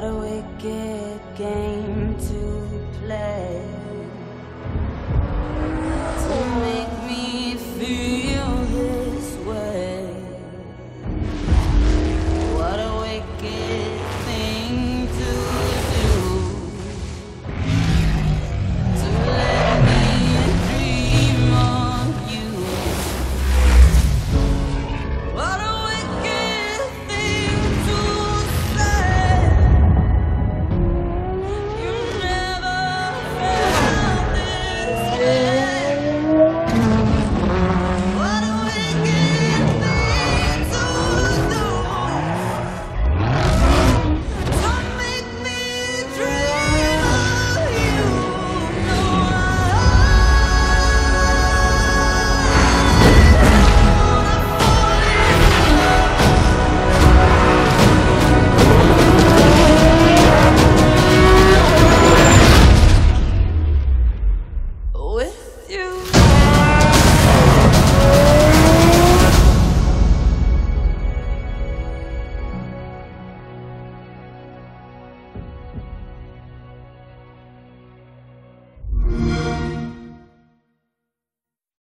What a wicked game to play.